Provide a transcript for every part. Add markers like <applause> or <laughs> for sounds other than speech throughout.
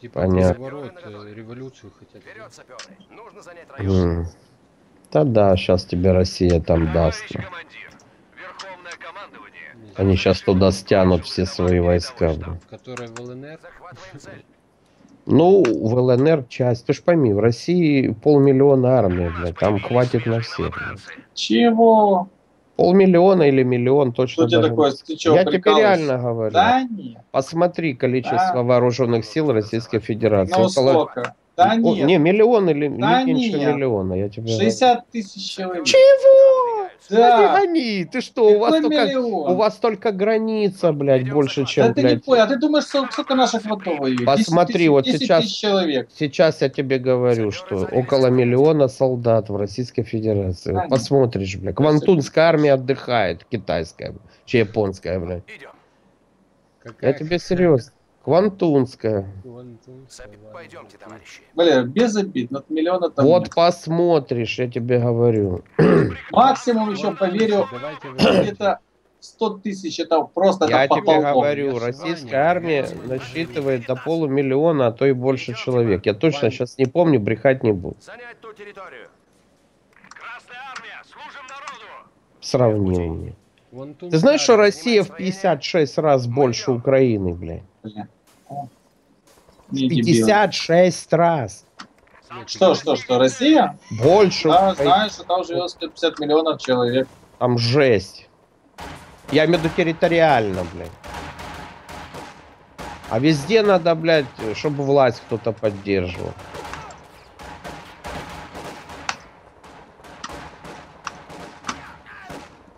Типа Понятно. э, революцию хотят. Вперед, саперы! Нужно занять район. М. Да да, сейчас тебе Россия там даст. Командир, Они сейчас туда стянут все свои войска. В ЛНР. Цель. Ну, в ЛНР часть. Ты ж пойми, в России полмиллиона армии, блядь, там хватит на всех. блядь. Чего? Полмиллиона или миллион, точно Что даже- такое? Ты чего, Я тебе реально говорю. Да нет. Посмотри количество Да. вооруженных сил Российской Федерации. Ну Около- сколько? Да О, нет. не, миллион или Да меньше миллиона, я тебе говорю. 60 тысяч человек. Чего? Да гони, ты что, у вас, только, миллион? у вас только граница, блядь, больше, чем, Да ты не блядь. понял, а ты думаешь, сколько наших воюет? Посмотри, 10 тысяч- вот 10 сейчас- человек. Сейчас я тебе говорю, что около миллиона солдат в Российской Федерации. Да, Посмотришь, бля. Квантунская армия отдыхает, китайская, бля, че японская, бля. Идем. Я Какая тебе серьезно. Квантунская. Пойдемте, товарищи. Бля, без обид, над миллиона там Вот нет. посмотришь, я тебе говорю. Максимум еще поверю, где-то <clears throat> 100 тысяч, это просто Я это тебе говорю, российская армия насчитывает до полумиллиона, а то и больше человек. Я точно сейчас не помню, брехать не буду. Занять ту территорию. Красная армия, служим народу. Квантунская Ты знаешь, что. Россия в 56 раз больше Украины, блядь? О. Не дебилы. 56 раз. Что, что, что, Россия? Больше Да, знаешь, что там живет 150 миллионов человек. Там жесть. Я имею в виду территориально, блядь. А везде надо, блядь, чтобы власть кто-то поддерживал.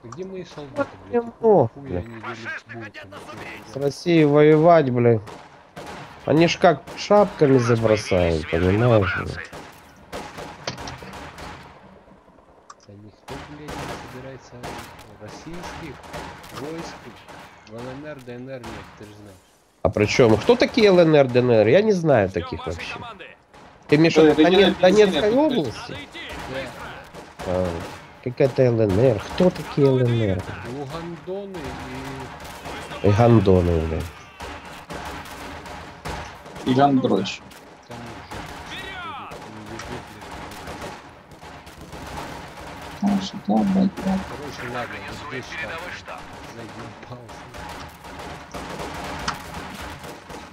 Где мои солдаты, блядь? Хуя блядь. С Россией воевать, блядь. Они ж как шапками забросают, понимаешь? Да никто, блядь, не собирается российских войск в ЛНР, ДНР нет, ты же знаешь. А причем, кто такие ЛНР, ДНР? Я не знаю таких вообще. Ты имеешь в Да, виду Донец- Донецкой области? Да, А, Какая-то ЛНР. Кто такие ЛНР? Лугандоны и И гандоны, блядь. Иван Дрочь. там уже не везде, блядь. Ну, что там, блядь, да. Короче, ладно, здесь.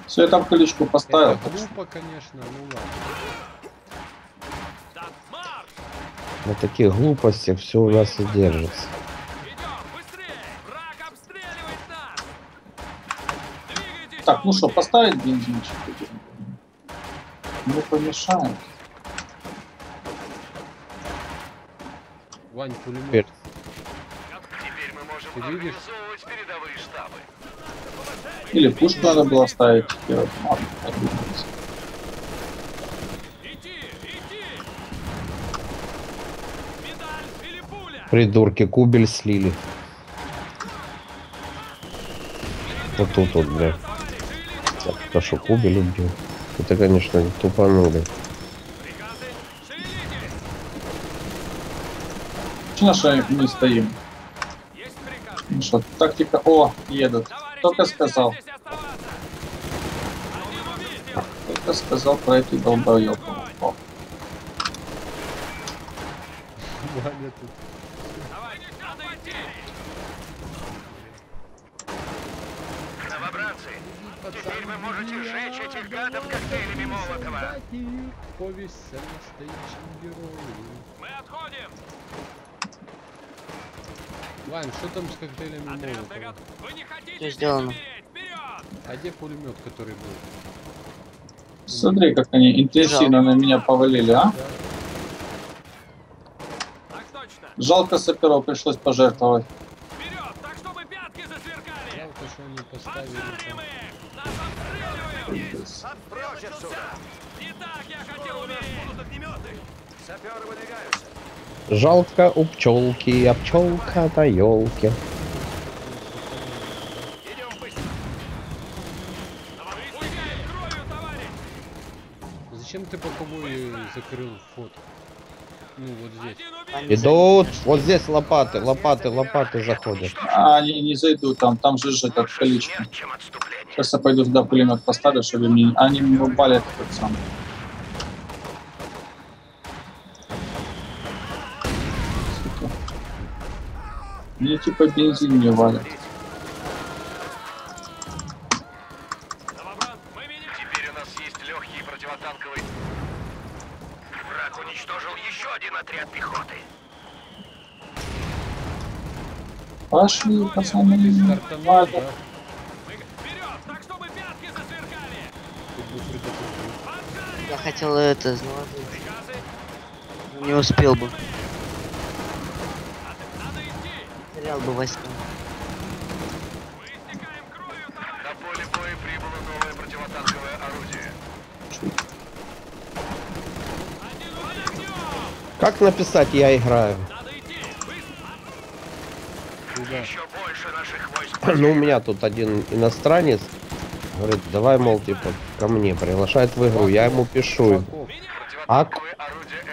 Все, я там колечку поставил. Это глупо, конечно, ну ладно. На таких глупостях все у нас и держится. Так, ну что, поставить бензинчик? Не помешает. Вань, пулемет. Теперь. Теперь мы можем Ты видишь? организовывать передовые штабы. Или пушку надо было ставить. Придурки, кубель слили. Вот тут вот, бля. То, что кубель убил. Это, конечно, тупанули. Че на что не стоим? Ну что, тактика... О, едут. Только сказал. Только сказал про эту долбоёбку. О, Ваня тут. Новобранцы, теперь вы можете сжечь этих гадов Молотова. Повесть о настоящем герое. Мы отходим. Вань, что там с коктейлями Молотова? Вы не хотите сделано. А где пулемет, который был? Смотри, как они интенсивно на меня повалили, а? Да. Жалко саперов пришлось пожертвовать. Жалко у пчелки, а пчелка на елке. Товарищ. Зачем ты боковой закрыл вход? Ну, вот здесь. Идут, вот здесь лопаты, лопаты, лопаты заходят. А они не зайдут там, там же ж этот количество. Сейчас я пойду туда пулемет поставлю, чтобы мне... Они мне упали тот сам. Мне типа бензин не валят. Новобран, мы видим. Теперь у нас есть легкий противотанковый. Враг уничтожил еще один отряд пехоты. Пошли, пацаны. Ладно. Я хотел это но не успел бы. Надо, надо идти. Потерял бы. На поле боя прибыло новое противотанковое орудие. Огнем. Как написать «я играю»? Еще больше наших войск. Ну, у меня тут один иностранец говорит, давай, мол, типа, ко мне, приглашает в игру. Я ему пишу. А.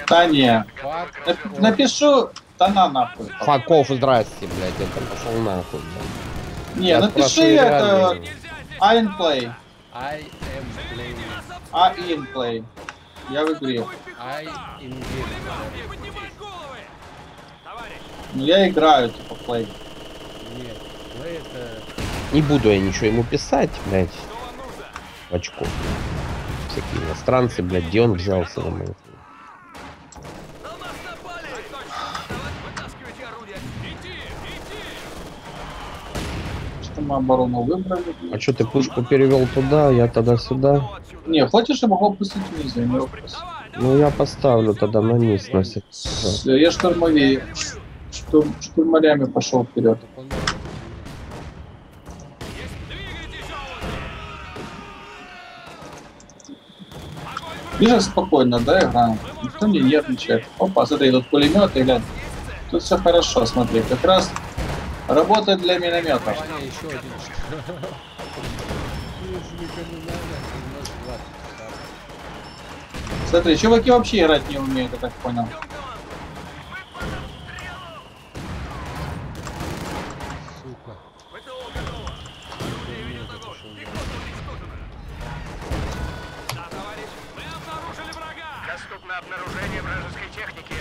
Да не. Фак. Нап- напишу, да на нахуй. Факов, здрасте, блядь, это пошел нахуй. блядь. Не, Я напиши спрашиваю, это здесь. I'm play. I am playing. А in play. Я в игре. I in game. Ну я играю, типа play. Нет. Play это... Не буду я ничего ему писать, блядь, в очко. Всякие иностранцы, блядь, где он взялся на мы оборону выбрали. А что ты пушку перевел туда, я тогда сюда? Не, хочешь, я могу опустить вниз, я не! Ну я поставлю тогда на низ на всякий Всё, Я штурмовей. Штурм, штурмарями пошел вперед. Вижу спокойно, да, играем? Никто не нервничает. Опа, смотри, тут пулеметы, глянь. Тут все хорошо, смотри, как раз работает для еще один. 20. Смотри, чуваки вообще играть не умеют, я так понял. Сука. ПТО готово! Нет, это шо, да. Да, товарищ! Мы обнаружили врага! Доступно обнаружение вражеской техники!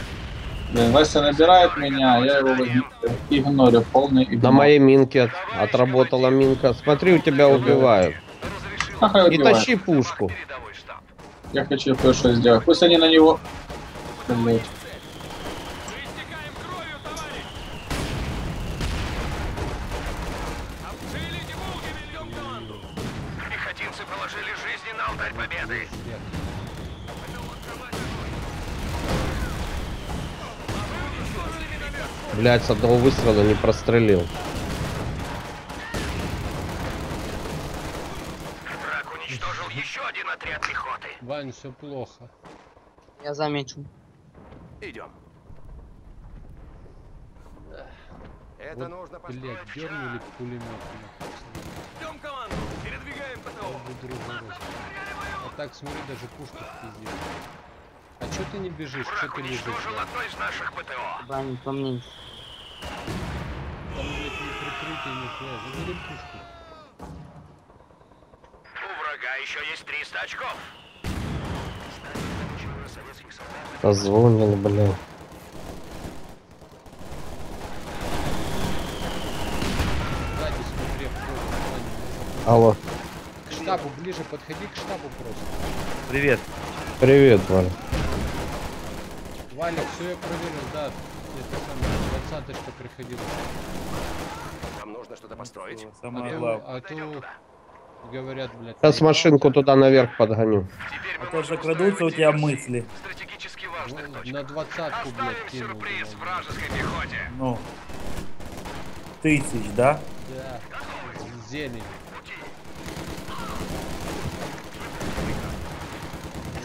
Вася набирает меня, я его возьму, игнорю, полный игнор. На моей минке от- отработала минка. Смотри, у тебя убивают. Ага, И тащи пушку. Я хочу кое-что сделать. Пусть они на него... Блядь. Блять, с одного выстрела не прострелил. Враг уничтожил еще один отряд пехоты. Вань, все плохо. Я заметил. Идем. Это Вот, нужно Блять, дернули пулемет. Ждем команду. Передвигаем ПТО. А так смотри, даже пушка в пизде. А чё ты не бежишь? Чё Враг ты лежишь? уничтожил блядь? одно из наших ПТО. Бани по мне. Прикрытие, нихуя. Забери пушку. У врага еще есть 300 очков. Позвонил, бля. Сзади смотри, входит. Алло. К штабу ближе подходи к штабу просто. Привет. Привет, Валя. Валя, все я проверил, да. Это самое, двадцаточка приходила. Нам нужно что-то построить. А Самое главное. а то говорят, блядь. Сейчас машинку туда наверх подгоню. А то закрадутся у тебя мысли. Стратегически Ну, важных точках. на двадцатку, блядь, кинул. сюрприз вражеской пехоте. Ну. Тысяч, да? Да. Зелень.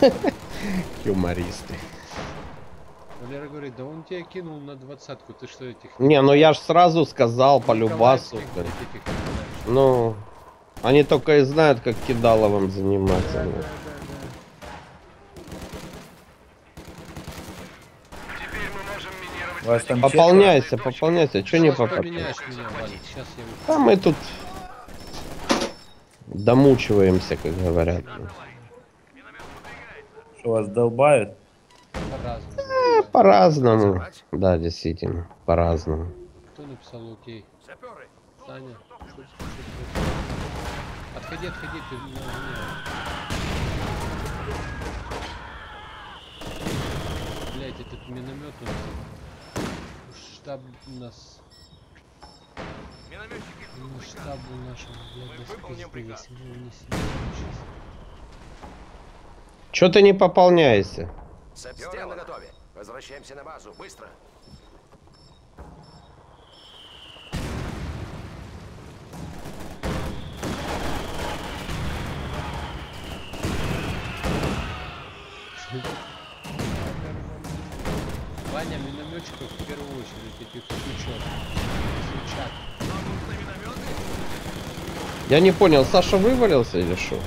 <laughs> Юмористы. Валера говорит, да он тебя кинул на двадцатку, ты что этих... Не, ну я ж сразу сказал по любасу. Ну, они только и знают, как кидаловым заниматься. Да, да, да, Теперь мы можем минировать Вас там стратегически Пополняйся, пополняйся. Да. не пополняешь? А мы тут Домучиваемся, как говорят. Что вас долбают? По-разному. Да, действительно, по-разному. Кто написал окей? Саперы. Саня, что? Отходи, отходи, ты на. Блять, этот миномет у нас. Штаб у нас. Минометчики Ну, штабу нашему, Мы блядь, сейчас. Че ты не пополняешься? Стены на готове. Возвращаемся на базу. Быстро. Ваня, минометчиков в первую очередь, этих сучок. Сучат. Я не понял, Саша вывалился или что?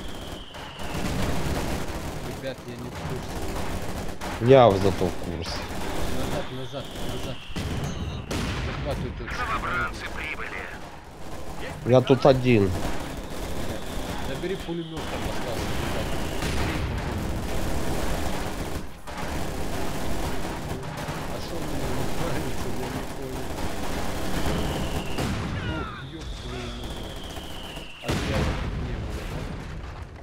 Ребят, я не в курсе. Я в- зато в курсе. Назад, назад, назад. Захватывай тут. Новобранцы прибыли. Я тут один. Забери пулемет, там остался. А шо у меня не правильно, я не понял. Ух, ёб твою мать. А я не было,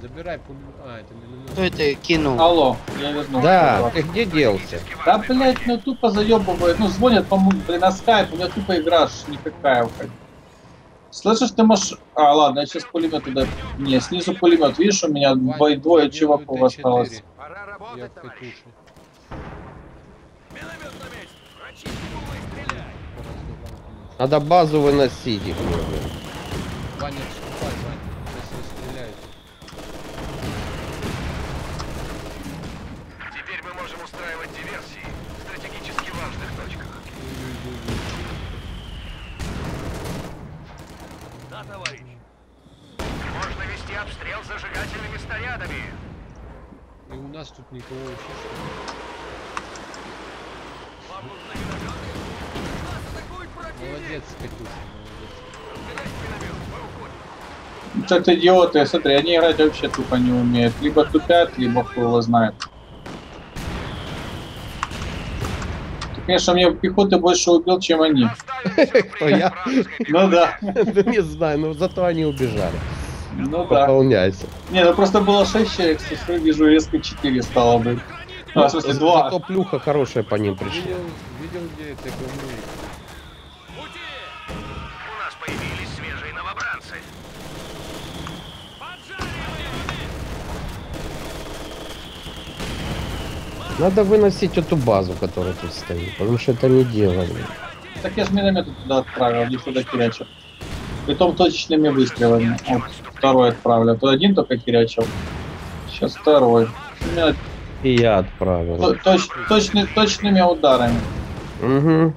да? Забирай пулемет. А, это миномет. Кто это кинул? Алло, я вернулся. Да, ты где делся? Да, блядь, ну тупо заебывает. Ну, звонят, по-моему, блин, на скайп, у меня тупо игра никакая уходит. Слышишь, ты можешь... А, ладно, я сейчас пулемет туда... Не, снизу пулемет. Видишь, у меня двое, двое чуваков Т4. осталось. Пора работать, товарищ. Надо базу выносить их. Ваня. Сейчас расстреляют. Теперь мы можем устраивать диверсии в стратегически важных точках. Да, товарищ. Можно вести обстрел зажигательными снарядами. И у нас тут никого вообще что! Молодец, Катюша, молодец. Это идиоты, смотри, они играть вообще тупо не умеют. Либо тупят, либо хуй его знает. Ты, конечно, мне пехоты больше убил, чем они. <laughs> Кто я? Ну да, <laughs> Да не знаю, но зато они убежали. Ну да. Пополняйся. Не, ну просто было 6 человек, сейчас вижу резко 4 стало бы. Ну, в смысле, 2. Зато плюха хорошая по ним пришла. Видел, видел, где это говно? Пути! У нас появились свежие новобранцы. Надо выносить эту базу, которая тут стоит, потому что это не дело. блин. Так я же минометы туда отправил, не туда херячил. Притом точечными выстрелами. Вот, второй отправлю. То один только херячил. Сейчас второй. Именно И я отправил. то- точ- точны- точными ударами. Угу. Врага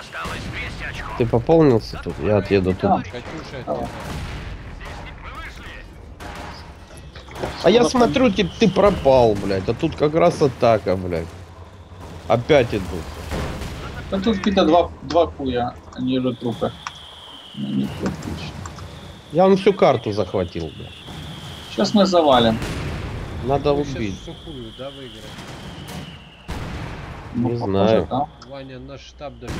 осталось 200 очков. Ты пополнился тут? Я отъеду тут. Да. А я смотрю, ты, ты пропал, блядь. А тут как раз атака, блядь. Опять идут. Да тут какие-то два, два куя, они же трупы. Ну. Я он всю карту захватил, блядь. Сейчас мы завалим. Надо Мы убить. сухую, да, выиграем? Ну, Не похоже, знаю. да. Ваня, наш штаб добивает.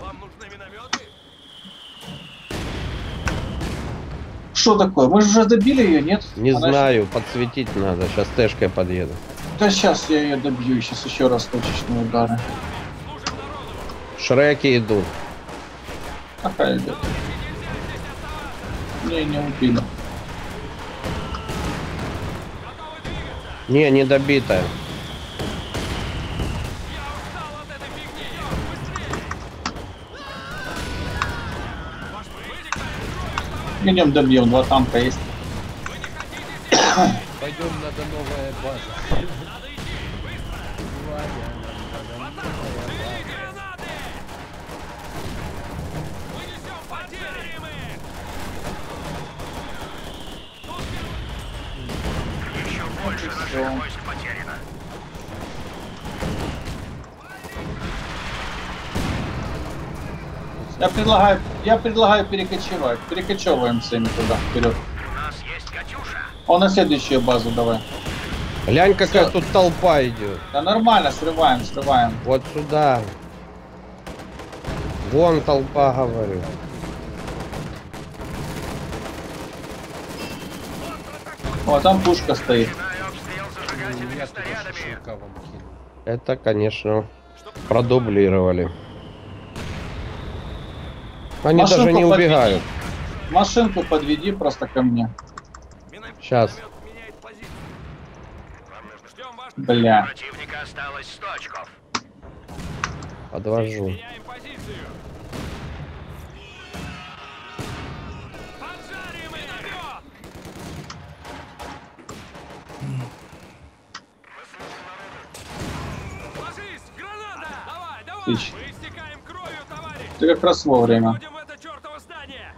Вам нужны минометы? Что такое? Мы же уже добили ее, нет? Не Она знаю, подсветить надо. Сейчас тэшкой подъеду. Да сейчас я ее добью, сейчас еще раз точечные удары. Шреки идут. Какая идет? Не, не убили. Не, не добитая. Идем добьем, два танка есть. Пойдем, надо новая база. Вот Я предлагаю, я предлагаю перекочевать. Перекочевываем всеми туда, вперед. У нас есть Катюша. О, на следующую базу давай. Глянь, какая Всё. тут толпа идет. Да нормально, срываем, срываем. Вот сюда. Вон толпа, говорю. О, там пушка стоит. Шашлыка вам кинул. Это, конечно, продублировали. Они Машинку даже не подведи. убегают. Машинку подведи просто ко мне. Сейчас. Бля. Противника осталось 100 очков. Подвожу. Кровью, товарищ! Ты как раз вовремя. Будем в это чертово здание!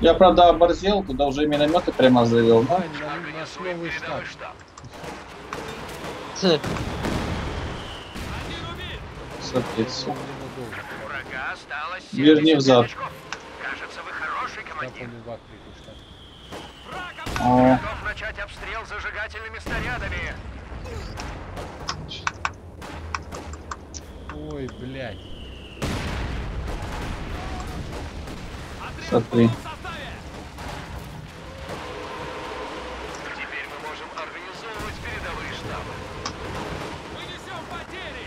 Я, правда, оборзел, туда уже минометы прямо завел. На, наш новый штаб. Передовой штаб. С. Один убит! Смотрите. Ненадолго. У врага осталось Верни 75 взад. Кажется, вы хороший командир. О, готов начать обстрел зажигательными снарядами. Ой, блядь. смотри. Теперь мы можем организовывать передовые штабы. Мы несем потери.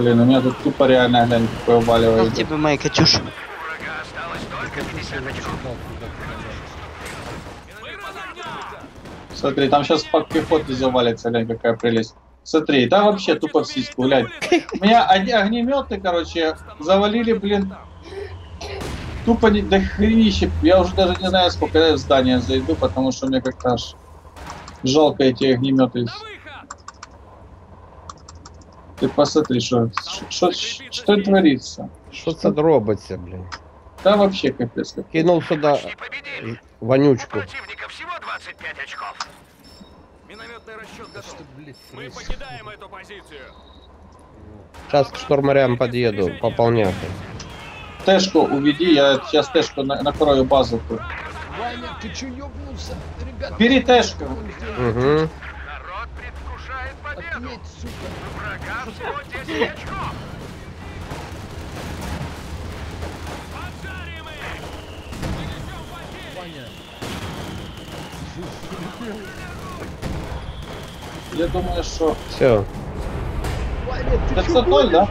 Блин, у меня тут тупо реально, глянь, какой Как уваливает. тебе моя Катюша? У врага осталось только 50 Я очков. ожидал, куда ты Мы под огнем. Смотри, там сейчас по пехоте завалится, глянь, какая прелесть. Смотри, да вообще тупо в сиську, глянь. У меня одни огнеметы, короче, завалили, блин, тупо не, до хренища. Я уже даже не знаю, сколько я в здание зайду, потому что мне как-то аж жалко эти огнеметы. Ты посмотри, что, что, что творится. Что це робиться, блин? Да вообще капец. Кинул сюда вонючку. противника всего 25 очков. Минометный расчет готов. что, блядь, Мы покидаем эту позицию. Сейчас к штурмарям подъеду, пополнять. Тэшку уведи, я сейчас Тэшку на- накрою базу тут. Ваня, ты чё ёбнулся? Ребят, Бери Тэшку. Угу. Народ предвкушает победу. Отметь, сука. Врага всего 10 очков. Поджарим их. Мы несем потери. Ваня. Я думаю, что Все. Ты 500 да?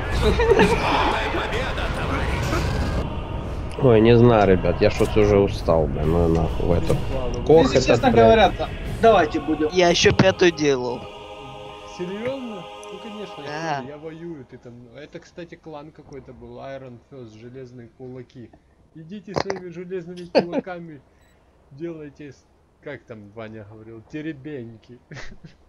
Ой, не знаю, ребят, я что-то уже устал, блин, ну нахуй в это. Кох этот, честно блядь. говоря, да, давайте будем. Я еще пятую делал. Серьезно? Ну конечно, я, я воюю, ты там. Это, кстати, клан какой-то был, Iron Fist, железные кулаки. Идите своими железными кулаками, делайте, как там Ваня говорил, теребеньки. <laughs>